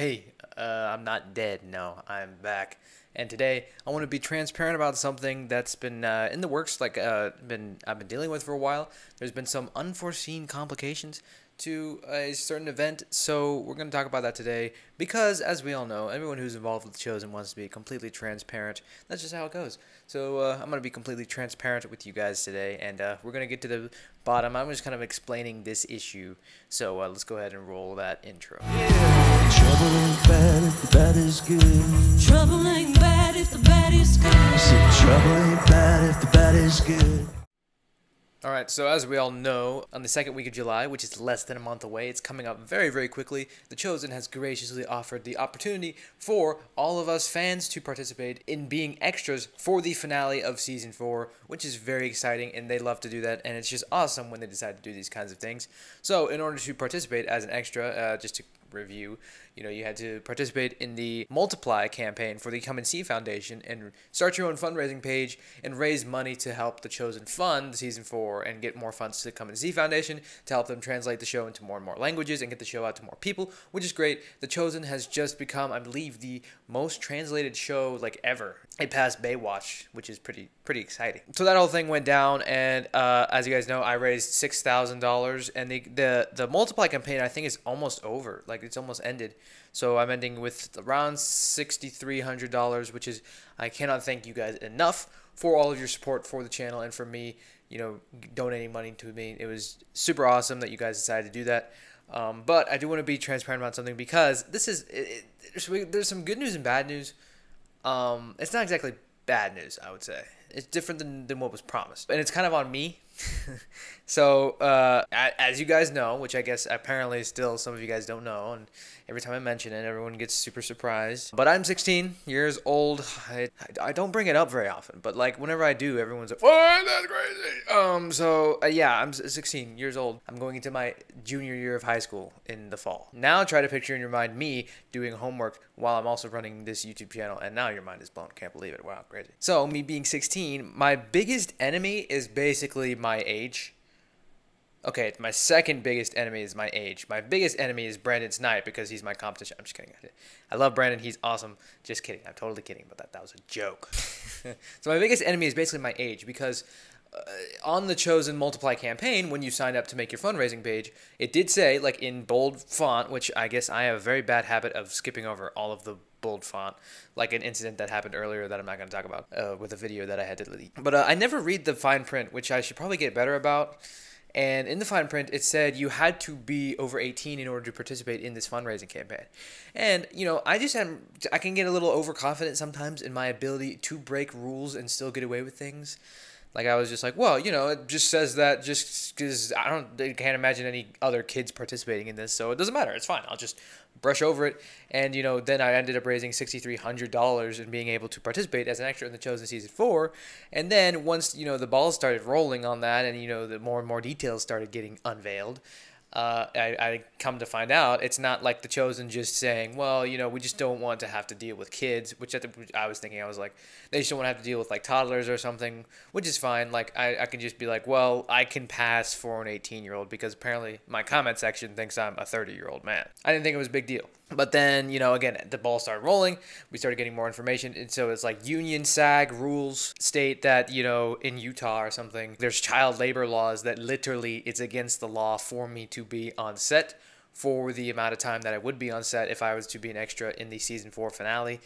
Hey, uh, I'm not dead. No, I'm back. And today I want to be transparent about something that's been uh, in the works, like uh, been I've been dealing with for a while. There's been some unforeseen complications to a certain event, so we're going to talk about that today. Because, as we all know, everyone who's involved with the Chosen wants to be completely transparent. That's just how it goes. So uh, I'm going to be completely transparent with you guys today, and uh, we're going to get to the bottom. I'm just kind of explaining this issue. So uh, let's go ahead and roll that intro. Trouble ain't bad if the bad is good. Trouble ain't bad if the bad is good. I said trouble ain't bad if the bad is good. All right, so as we all know, on the second week of July, which is less than a month away, it's coming up very, very quickly. The Chosen has graciously offered the opportunity for all of us fans to participate in being extras for the finale of season four, which is very exciting, and they love to do that, and it's just awesome when they decide to do these kinds of things. So, in order to participate as an extra, uh, just to review, you know, you had to participate in the Multiply campaign for the Come and See Foundation and start your own fundraising page and raise money to help the Chosen fund the season four and get more funds to the Come and See Foundation to help them translate the show into more and more languages and get the show out to more people, which is great. The Chosen has just become, I believe, the most translated show like ever. It passed Baywatch, which is pretty pretty exciting. So that whole thing went down, and uh, as you guys know, I raised six thousand dollars, and the, the the multiply campaign I think is almost over, like it's almost ended. So I'm ending with around sixty three hundred dollars, which is I cannot thank you guys enough for all of your support for the channel and for me, you know, donating money to me. It was super awesome that you guys decided to do that. Um, but I do want to be transparent about something because this is it, it, there's, there's some good news and bad news. Um, it's not exactly bad news, I would say. It's different than, than what was promised. And it's kind of on me. So, uh, as you guys know, which I guess apparently still some of you guys don't know, and every time I mention it, everyone gets super surprised. But I'm 16 years old. I, I don't bring it up very often, but like whenever I do, everyone's like, "Oh, that's crazy." Um, so uh, yeah, I'm 16 years old. I'm going into my junior year of high school in the fall. Now try to picture in your mind me doing homework while I'm also running this YouTube channel, and now your mind is blown. Can't believe it. Wow, crazy. So me being 16, my biggest enemy is basically my age. Okay, my second biggest enemy is my age. My biggest enemy is Brandon Snipe because he's my competition. I'm just kidding. I love Brandon. He's awesome. Just kidding. I'm totally kidding about that. That was a joke. so my biggest enemy is basically my age because uh, on the chosen multiply campaign when you signed up to make your fundraising page it did say like in bold font which i guess i have a very bad habit of skipping over all of the bold font like an incident that happened earlier that i'm not going to talk about uh, with a video that i had to delete but uh, i never read the fine print which i should probably get better about and in the fine print, it said you had to be over 18 in order to participate in this fundraising campaign. And, you know, I just am, I can get a little overconfident sometimes in my ability to break rules and still get away with things. Like I was just like, well, you know, it just says that just because I don't, I can't imagine any other kids participating in this, so it doesn't matter. It's fine. I'll just brush over it, and you know, then I ended up raising sixty three hundred dollars and being able to participate as an extra in the chosen season four. And then once you know the balls started rolling on that, and you know the more and more details started getting unveiled, uh, I, I come to find out it's not like the chosen just saying, well, you know, we just don't want to have to deal with kids, which I was thinking, I was like, they just don't want to have to deal with like toddlers or something, which is fine. Like, I, I can just be like, well, I can pass for an 18 year old because apparently my comment section thinks I'm a 30 year old man. I didn't think it was a big deal. But then, you know, again, the ball started rolling. We started getting more information. And so it's like union SAG rules state that, you know, in Utah or something, there's child labor laws that literally it's against the law for me to be on set for the amount of time that I would be on set if I was to be an extra in the season four finale.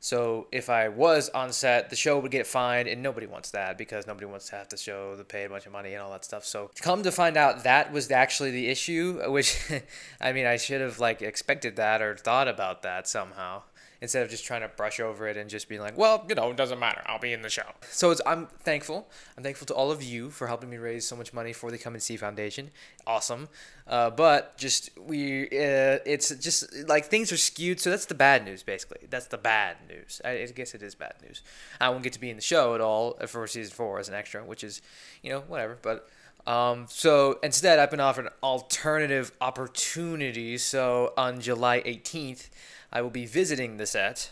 So if I was on set, the show would get fined, and nobody wants that because nobody wants to have to show the pay a bunch of money and all that stuff. So come to find out, that was actually the issue. Which, I mean, I should have like expected that or thought about that somehow instead of just trying to brush over it and just being like, well, you know, it doesn't matter. I'll be in the show. So it's I'm thankful. I'm thankful to all of you for helping me raise so much money for the Come and See Foundation. Awesome. Uh, but just we, uh, it's just like things are skewed. So that's the bad news, basically. That's the bad news. I, I guess it is bad news. I won't get to be in the show at all for season four as an extra, which is, you know, whatever. But um, so instead, I've been offered alternative opportunities. So on July 18th, I will be visiting the set,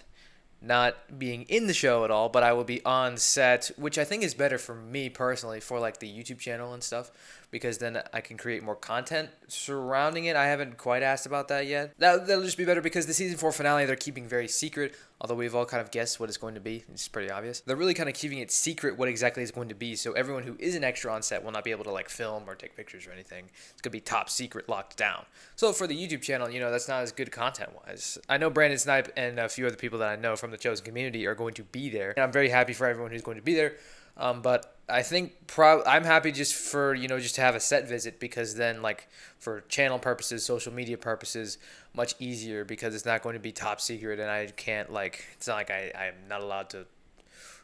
not being in the show at all, but I will be on set, which I think is better for me personally for like the YouTube channel and stuff. because then I can create more content surrounding it. I haven't quite asked about that yet. That, that'll just be better because the season four finale they're keeping very secret, although we've all kind of guessed what it's going to be. It's pretty obvious. They're really kind of keeping it secret what exactly it's going to be, so everyone who is an extra on set will not be able to like film or take pictures or anything. It's gonna be top secret, locked down. So for the YouTube channel, you know, that's not as good content wise. I know Brandon Snipe and a few other people that I know from the chosen community are going to be there, and I'm very happy for everyone who's going to be there. Um, but I think pro- I'm happy just for you know just to have a set visit because then like for channel purposes, social media purposes, much easier because it's not going to be top secret and I can't like it's not like I I'm not allowed to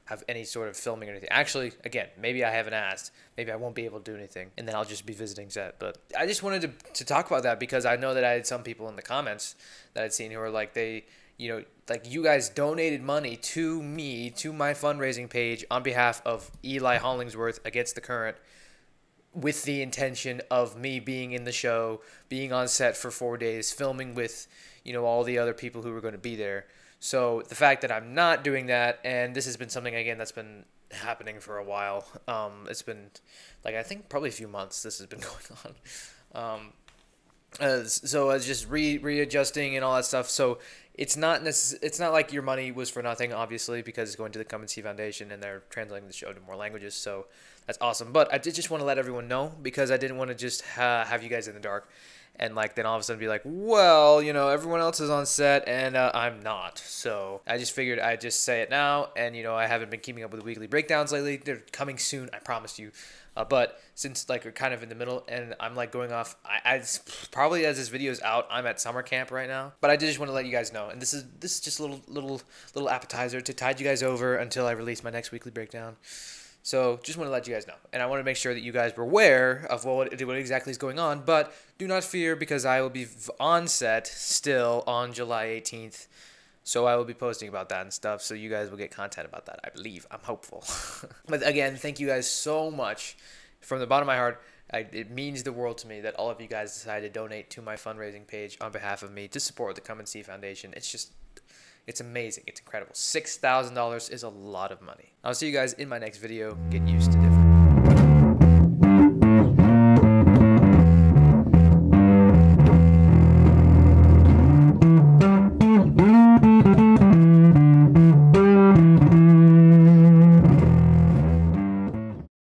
have any sort of filming or anything. Actually, again, maybe I haven't asked. Maybe I won't be able to do anything, and then I'll just be visiting set. But I just wanted to, to talk about that because I know that I had some people in the comments that I'd seen who were like they you know, like you guys donated money to me, to my fundraising page on behalf of Eli Hollingsworth against the current with the intention of me being in the show, being on set for four days, filming with, you know, all the other people who were going to be there. So the fact that I'm not doing that, and this has been something again that's been happening for a while. Um, it's been like I think probably a few months. This has been going on. Um, uh, so I was just re readjusting and all that stuff. So it's not necess- it's not like your money was for nothing, obviously, because it's going to the Come See Foundation and they're translating the show to more languages. So that's awesome. But I did just want to let everyone know because I didn't want to just ha- have you guys in the dark and like then all of a sudden be like, well, you know, everyone else is on set and uh, I'm not. So I just figured I'd just say it now. And you know, I haven't been keeping up with the weekly breakdowns lately. They're coming soon, I promise you. Uh, but since like we're kind of in the middle and I'm like going off, I, I probably as this video is out, I'm at summer camp right now. But I did just want to let you guys know, and this is this is just a little little little appetizer to tide you guys over until I release my next weekly breakdown. So just want to let you guys know, and I want to make sure that you guys were aware of what what exactly is going on. But do not fear because I will be on set still on July 18th. So I will be posting about that and stuff. So you guys will get content about that. I believe. I'm hopeful. but again, thank you guys so much from the bottom of my heart. I, it means the world to me that all of you guys decided to donate to my fundraising page on behalf of me to support the Come and See Foundation. It's just, it's amazing. It's incredible. $6,000 is a lot of money. I'll see you guys in my next video. Get used to it.